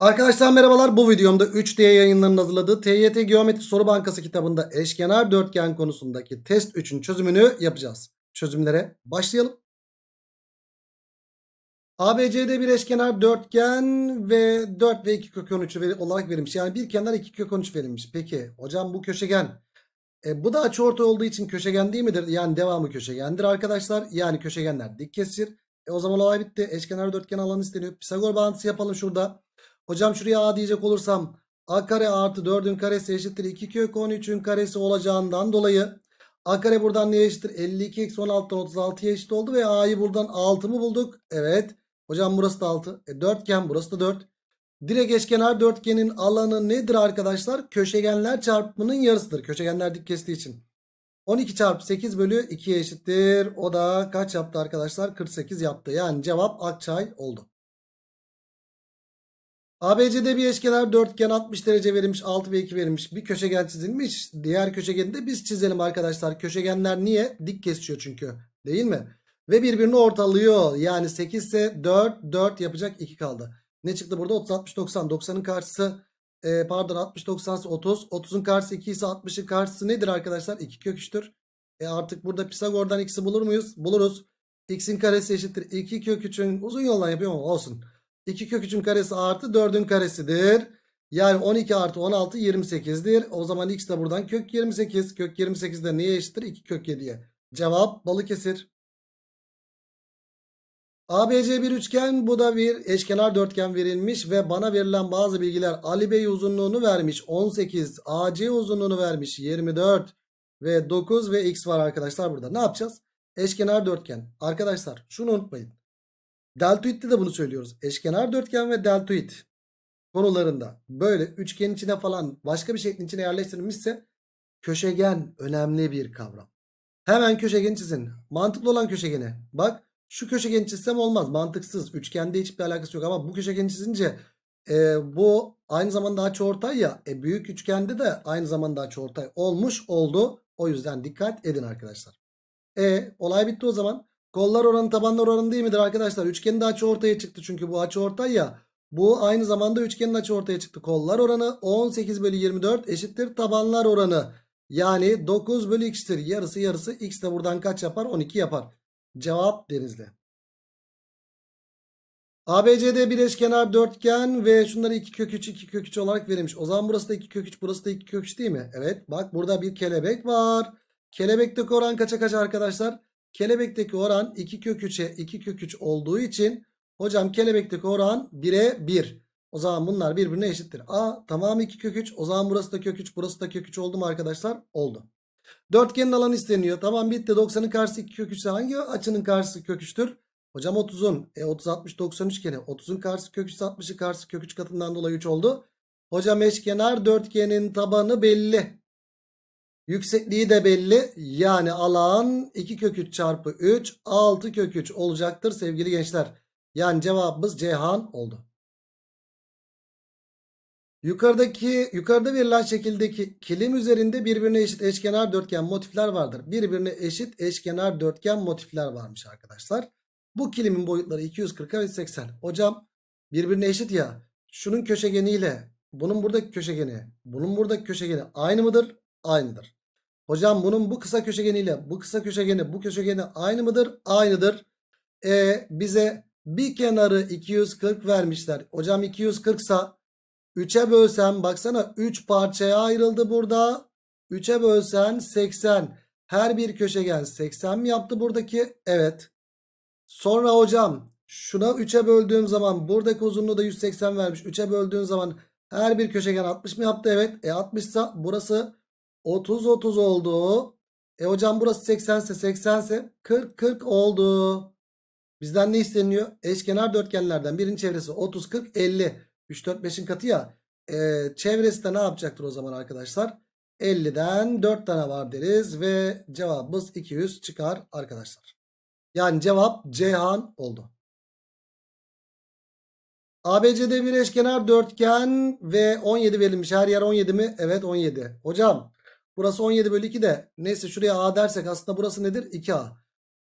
Arkadaşlar merhabalar. Bu videomda 3D yayınlarının hazırladığı TYT Geometri Soru Bankası kitabında eşkenar dörtgen konusundaki test 3'ün çözümünü yapacağız. Çözümlere başlayalım. ABC'de bir eşkenar dörtgen ve 4 ve 2 kök 13 veri olarak verilmiş. Yani bir kenar 2 kök 13 verilmiş. Peki hocam bu köşegen. E, bu da açıortay olduğu için köşegen değil midir? Yani devamı köşegendir arkadaşlar. Yani köşegenler dik kesir. E, o zaman olay bitti. Eşkenar dörtgen alanı isteniyor. Pisagor bağıntısı yapalım şurada. Hocam şuraya a diyecek olursam a kare artı 4'ün karesi eşittir 2 kök 13'ün karesi olacağından dolayı a kare buradan neye eşittir? 52 eksi 16'dan 36'ya eşit oldu ve a'yı buradan 6 mı bulduk? Evet. Hocam burası da 6. E, dörtgen burası da 4. Direkt eşkenar dörtgenin alanı nedir arkadaşlar? Köşegenler çarpımının yarısıdır. Köşegenler dik kestiği için. 12 çarpı 8 bölü 2'ye eşittir. O da kaç yaptı arkadaşlar? 48 yaptı. Yani cevap Akçay oldu. ABC'de bir eşkenar dörtgen 60 derece verilmiş 6 ve 2 verilmiş bir köşegen çizilmiş. Diğer köşegeni de biz çizelim arkadaşlar. Köşegenler niye? Dik kesiyor çünkü değil mi? Ve birbirini ortalıyor. Yani 8 ise 4 4 yapacak 2 kaldı. Ne çıktı burada? 30 60 90 90'ın karşısı e, pardon 60 90 ise 30 30'un karşısı 2 ise 60'ın karşısı nedir arkadaşlar? 2 kök 3'tür. E artık burada Pisagor'dan x'i bulur muyuz? Buluruz. x'in karesi eşittir 2 kök 3'ün uzun yoldan yapıyorum ama olsun. 2 kök 3'ün karesi artı 4'ün karesidir. Yani 12 artı 16 28'dir. O zaman x de buradan kök 28. Kök 28 de neye eşittir? 2 kök 7'ye. Cevap Balıkesir. ABC bir üçgen bu da bir eşkenar dörtgen verilmiş ve bana verilen bazı bilgiler Ali Bey uzunluğunu vermiş 18 AC uzunluğunu vermiş 24 ve 9 ve x var arkadaşlar burada ne yapacağız? Eşkenar dörtgen arkadaşlar şunu unutmayın Deltoid'de de bunu söylüyoruz. Eşkenar dörtgen ve deltoid konularında böyle üçgen içine falan başka bir şeklin içine yerleştirilmişse köşegen önemli bir kavram. Hemen köşegen çizin. Mantıklı olan köşegeni. Bak şu köşegeni çizsem olmaz. Mantıksız. Üçgende hiçbir alakası yok ama bu köşegeni çizince e, bu aynı zamanda açıortay ya. E, büyük üçgende de aynı zamanda açıortay olmuş oldu. O yüzden dikkat edin arkadaşlar. E olay bitti o zaman. Kollar oranı tabanlar oranı değil midir arkadaşlar? Üçgenin de açı ortaya çıktı çünkü bu açı ortay ya. Bu aynı zamanda üçgenin açı ortaya çıktı. Kollar oranı 18 bölü 24 eşittir tabanlar oranı. Yani 9 bölü x'tir. Yarısı yarısı x de buradan kaç yapar? 12 yapar. Cevap Denizli. ABCD bir eşkenar dörtgen ve şunları 2 kök 3 2 kök 3 olarak verilmiş. O zaman burası da 2 kök 3 burası da 2 kök 3 değil mi? Evet bak burada bir kelebek var. Kelebekteki oran kaça kaç arkadaşlar? Kelebekteki oran 2 kök 3'e 2 kök 3 olduğu için hocam kelebekteki oran 1'e 1. O zaman bunlar birbirine eşittir. A tamamı 2 kök 3. O zaman burası da kök 3 burası da kök 3 oldu mu arkadaşlar? Oldu. Dörtgenin alanı isteniyor. Tamam bitti. 90'ın karşısı 2 kök 3 ise hangi açının karşısı kök 3'tür? Hocam 30'un. E 30 60 90 üçgeni. 30'un karşısı kök 3 60'ın karşısı kök 3 katından dolayı 3 oldu. Hocam eşkenar dörtgenin tabanı belli. Yüksekliği de belli. Yani alan 2 kök 3 çarpı 3 6 kök 3 olacaktır sevgili gençler. Yani cevabımız Ceyhan oldu. Yukarıdaki yukarıda verilen şekildeki kilim üzerinde birbirine eşit eşkenar dörtgen motifler vardır. Birbirine eşit eşkenar dörtgen motifler varmış arkadaşlar. Bu kilimin boyutları 240 ve 80. Hocam birbirine eşit ya. Şunun köşegeniyle bunun buradaki köşegeni, bunun buradaki köşegeni aynı mıdır? Aynıdır. Hocam bunun bu kısa köşegeniyle bu kısa köşegeni bu köşegeni aynı mıdır? Aynıdır. E, bize bir kenarı 240 vermişler. Hocam 240 sa 3'e bölsem baksana 3 parçaya ayrıldı burada. 3'e bölsen 80. Her bir köşegen 80 mi yaptı buradaki? Evet. Sonra hocam şuna 3'e böldüğüm zaman buradaki uzunluğu da 180 vermiş. 3'e böldüğüm zaman her bir köşegen 60 mı yaptı? Evet. E 60 sa burası 30 30 oldu. E hocam burası 80 ise 80 ise 40 40 oldu. Bizden ne isteniyor? Eşkenar dörtgenlerden birinin çevresi 30 40 50. 3 4 5'in katı ya. E, çevresi de ne yapacaktır o zaman arkadaşlar? 50'den 4 tane var deriz ve cevabımız 200 çıkar arkadaşlar. Yani cevap Ceyhan oldu. ABC'de bir eşkenar dörtgen ve 17 verilmiş. Her yer 17 mi? Evet 17. Hocam Burası 17 bölü 2 de. Neyse şuraya A dersek aslında burası nedir? 2A.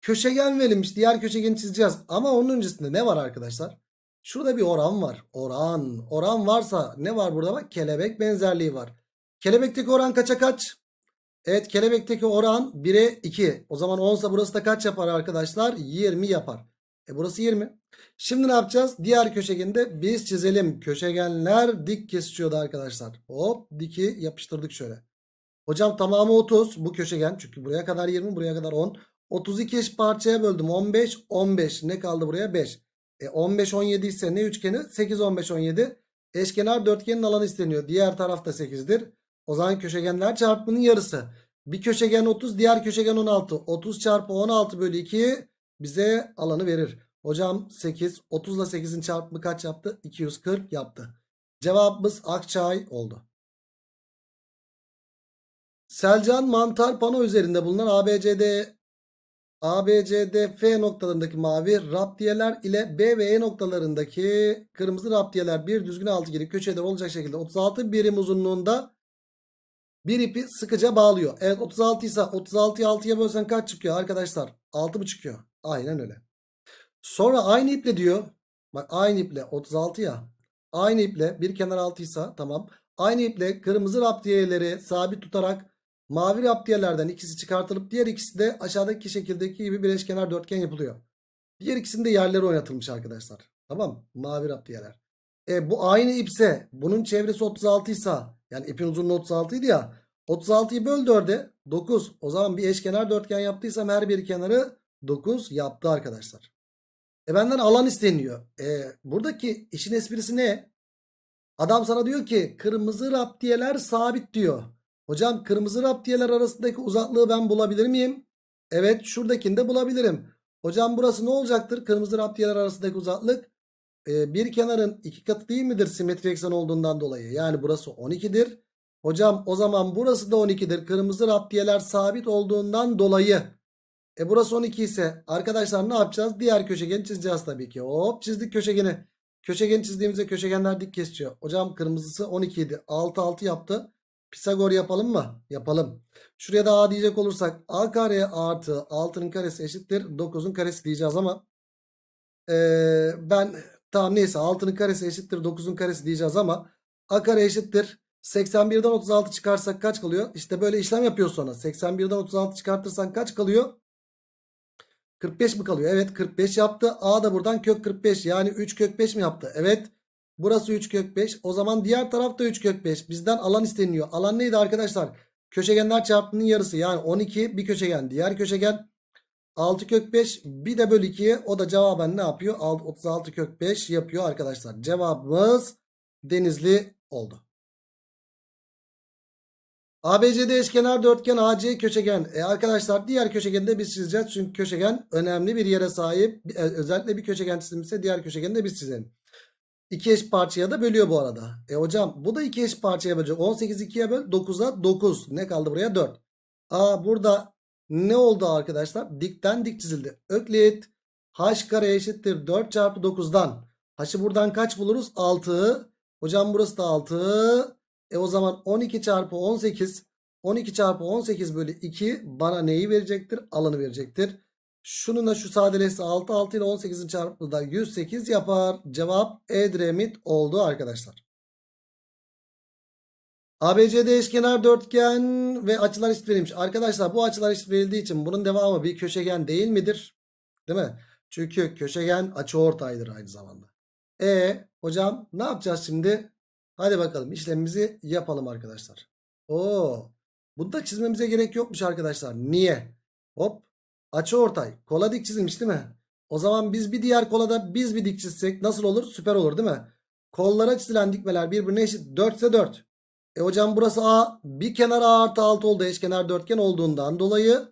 Köşegen verilmiş. Diğer köşegeni çizeceğiz. Ama onun öncesinde ne var arkadaşlar? Şurada bir oran var. Oran. Oran varsa ne var burada bak? Kelebek benzerliği var. Kelebekteki oran kaça kaç? Evet kelebekteki oran 1'e 2. O zaman 10 ise burası da kaç yapar arkadaşlar? 20 yapar. E burası 20. Şimdi ne yapacağız? Diğer köşegende biz çizelim. Köşegenler dik kesişiyordu arkadaşlar. Hop diki yapıştırdık şöyle. Hocam tamamı 30 bu köşegen. Çünkü buraya kadar 20 buraya kadar 10. 32 eş parçaya böldüm. 15 15 ne kaldı buraya? 5. E 15 17 ise ne üçgeni? 8 15 17. Eşkenar dörtgenin alanı isteniyor. Diğer tarafta 8'dir. O zaman köşegenler çarpımının yarısı. Bir köşegen 30 diğer köşegen 16. 30 çarpı 16 bölü 2 bize alanı verir. Hocam 8 30 ile 8'in çarpımı kaç yaptı? 240 yaptı. Cevabımız Akçay oldu. Selcan mantar pano üzerinde bulunan ABCD ABCDF noktalarındaki mavi raptiyeler ile B ve E noktalarındaki kırmızı raptiyeler bir düzgün altıgeli köşeler olacak şekilde 36 birim uzunluğunda bir ipi sıkıca bağlıyor. Evet 36 ise 36'yı 6'ya bölsen kaç çıkıyor arkadaşlar? 6 mı çıkıyor? Aynen öyle. Sonra aynı iple diyor. Bak aynı iple 36 ya. Aynı iple bir kenar 6 ise tamam. Aynı iple kırmızı raptiyeleri sabit tutarak mavi raptiyelerden ikisi çıkartılıp diğer ikisi de aşağıdaki şekildeki gibi bir eşkenar dörtgen yapılıyor. Diğer ikisinde yerleri oynatılmış arkadaşlar. Tamam Mavi raptiyeler. E, bu aynı ipse bunun çevresi 36 ise yani ipin uzunluğu 36 idi ya. 36'yı böl 4'e 9. O zaman bir eşkenar dörtgen yaptıysam her bir kenarı 9 yaptı arkadaşlar. E benden alan isteniyor. E, buradaki işin esprisi ne? Adam sana diyor ki kırmızı raptiyeler sabit diyor. Hocam kırmızı raptiyeler arasındaki uzaklığı ben bulabilir miyim? Evet şuradakini de bulabilirim. Hocam burası ne olacaktır? Kırmızı raptiyeler arasındaki uzaklık e, bir kenarın iki katı değil midir simetri eksen olduğundan dolayı? Yani burası 12'dir. Hocam o zaman burası da 12'dir. Kırmızı raptiyeler sabit olduğundan dolayı. E burası 12 ise arkadaşlar ne yapacağız? Diğer köşegeni çizeceğiz tabii ki. Hop çizdik köşegeni. Köşegeni çizdiğimizde köşegenler dik kesiyor. Hocam kırmızısı 12 idi. 6 6 yaptı. Pisagor yapalım mı? Yapalım. Şuraya da A diyecek olursak A kare artı 6'nın karesi eşittir. 9'un karesi diyeceğiz ama ee, ben tamam neyse 6'nın karesi eşittir 9'un karesi diyeceğiz ama A kare eşittir. 81'den 36 çıkarsak kaç kalıyor? İşte böyle işlem yapıyor sonra. 81'den 36 çıkartırsan kaç kalıyor? 45 mi kalıyor? Evet 45 yaptı. A da buradan kök 45 yani 3 kök 5 mi yaptı? Evet. Burası 3 kök 5. O zaman diğer tarafta 3 kök 5. Bizden alan isteniyor. Alan neydi arkadaşlar? Köşegenler çarpımının yarısı. Yani 12 bir köşegen. Diğer köşegen 6 kök 5 bir de bölü 2'ye o da cevaben ne yapıyor? 36 kök 5 yapıyor arkadaşlar. Cevabımız Denizli oldu. ABCD eşkenar dörtgen AC köşegen. E arkadaşlar diğer köşegeni de biz çizeceğiz. Çünkü köşegen önemli bir yere sahip. E, özellikle bir köşegen çizilmişse diğer köşegeni de biz çizelim. İki eş parçaya da bölüyor bu arada. E hocam bu da iki eş parçaya bölecek. 18 2'ye böl 9'a 9. Ne kaldı buraya 4. Aa burada ne oldu arkadaşlar? Dikten dik çizildi. Öklit h kare eşittir 4 çarpı 9'dan. H'ı buradan kaç buluruz? 6. Hocam burası da 6. E o zaman 12 çarpı 18 12 çarpı 18 bölü 2 bana neyi verecektir? Alanı verecektir. Şununla şu sadeleşse 6 6 ile 18'in çarpımı da 108 yapar. Cevap Edremit oldu arkadaşlar. ABCD eşkenar dörtgen ve açılar eşit verilmiş. Arkadaşlar bu açılar eşit verildiği için bunun devamı bir köşegen değil midir? Değil mi? Çünkü köşegen açı ortaydır aynı zamanda. E hocam ne yapacağız şimdi? Hadi bakalım işlemimizi yapalım arkadaşlar. Oo, bunda çizmemize gerek yokmuş arkadaşlar. Niye? Hop açı ortay. Kola dik çizilmiş değil mi? O zaman biz bir diğer kolada biz bir dik çizsek nasıl olur? Süper olur değil mi? Kollara çizilen dikmeler birbirine eşit. 4 ise 4. E hocam burası A. Bir kenar A artı 6 oldu. Eşkenar dörtgen olduğundan dolayı.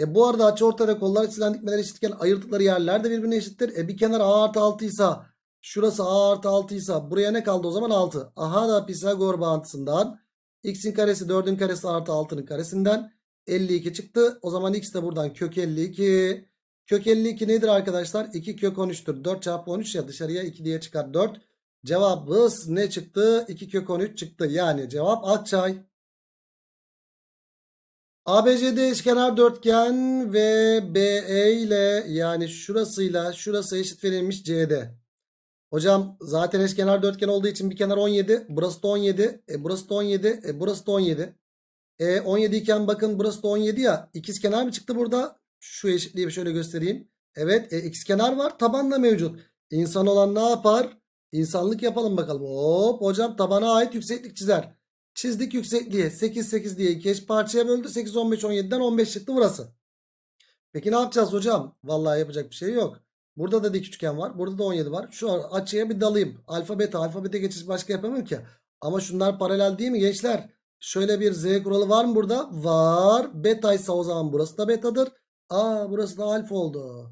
E bu arada açı ortay ve kollara çizilen dikmeler eşitken ayırdıkları yerler de birbirine eşittir. E bir kenar A artı 6 ise Şurası a artı 6 ise buraya ne kaldı o zaman 6. Aha da Pisagor bağıntısından x'in karesi 4'ün karesi artı 6'nın karesinden 52 çıktı. O zaman x de buradan kök 52. Kök 52 nedir arkadaşlar? 2 kök 13'tür. 4 çarpı 13 ya dışarıya 2 diye çıkar 4. Cevabımız ne çıktı? 2 kök 13 çıktı. Yani cevap Akçay. ABCD eşkenar dörtgen ve BE ile yani şurasıyla şurası eşit verilmiş CD. Hocam zaten eşkenar dörtgen olduğu için bir kenar 17. Burası da 17. E, burası da 17. E, burası da 17. E, 17 iken bakın burası da 17 ya. İkiz kenar mı çıktı burada? Şu eşitliği şöyle göstereyim. Evet e, x kenar var. Taban da mevcut. İnsan olan ne yapar? İnsanlık yapalım bakalım. Hop hocam tabana ait yükseklik çizer. Çizdik yüksekliği. 8 8 diye iki parçaya böldü. 8 15 17'den 15 çıktı burası. Peki ne yapacağız hocam? Vallahi yapacak bir şey yok. Burada da dik üçgen var. Burada da 17 var. Şu açıya bir dalayım. Alfa beta. Alfa beta geçiş başka yapamam ki. Ama şunlar paralel değil mi gençler? Şöyle bir z kuralı var mı burada? Var. Beta ise o zaman burası da betadır. Aa burası da alfa oldu.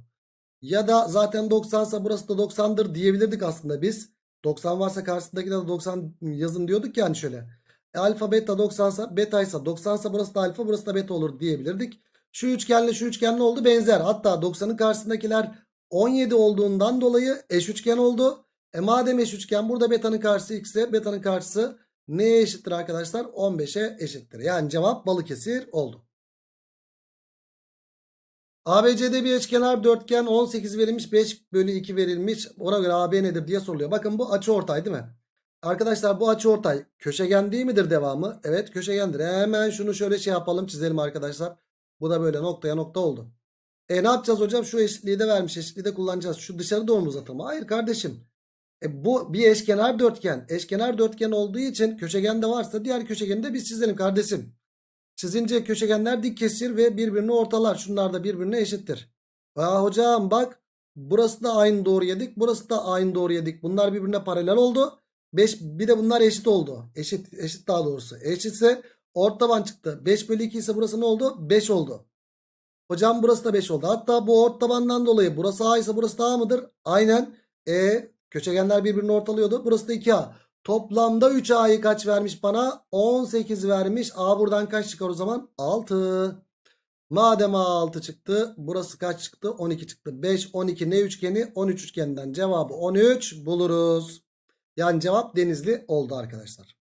Ya da zaten 90 ise burası da 90'dır diyebilirdik aslında biz. 90 varsa karşısındaki de 90 yazın diyorduk yani şöyle. E, alfa beta 90 ise beta ise 90 ise burası da alfa burası da beta olur diyebilirdik. Şu üçgenle şu üçgenle oldu benzer. Hatta 90'ın karşısındakiler 17 olduğundan dolayı eş üçgen oldu. E madem eş üçgen burada beta'nın karşısı x ise beta'nın karşısı neye eşittir arkadaşlar? 15'e eşittir. Yani cevap Balıkesir oldu. ABC'de bir eşkenar dörtgen 18 verilmiş 5 bölü 2 verilmiş. Ona göre AB nedir diye soruluyor. Bakın bu açı ortay değil mi? Arkadaşlar bu açı ortay köşegen değil midir devamı? Evet köşegendir. Hemen şunu şöyle şey yapalım çizelim arkadaşlar. Bu da böyle noktaya nokta oldu. E ne yapacağız hocam? Şu eşitliği de vermiş. Eşitliği de kullanacağız. Şu dışarı doğru mu uzatalım? Hayır kardeşim. E bu bir eşkenar dörtgen. Eşkenar dörtgen olduğu için köşegen de varsa diğer köşegeni de biz çizelim kardeşim. Çizince köşegenler dik kesir ve birbirini ortalar. Şunlar da birbirine eşittir. Aa hocam bak burası da aynı doğru yedik. Burası da aynı doğru yedik. Bunlar birbirine paralel oldu. 5 bir de bunlar eşit oldu. Eşit eşit daha doğrusu. Eşitse ortaban çıktı. 5 bölü 2 ise burası ne oldu? 5 oldu. Hocam burası da 5 oldu. Hatta bu ortabandan dolayı burası A ise burası da A mıdır? Aynen. E köşegenler birbirini ortalıyordu. Burası da 2A. Toplamda 3A'yı kaç vermiş bana? 18 vermiş. A buradan kaç çıkar o zaman? 6. Madem A 6 çıktı. Burası kaç çıktı? 12 çıktı. 5, 12 ne üçgeni? 13 üçgeninden cevabı 13 buluruz. Yani cevap Denizli oldu arkadaşlar.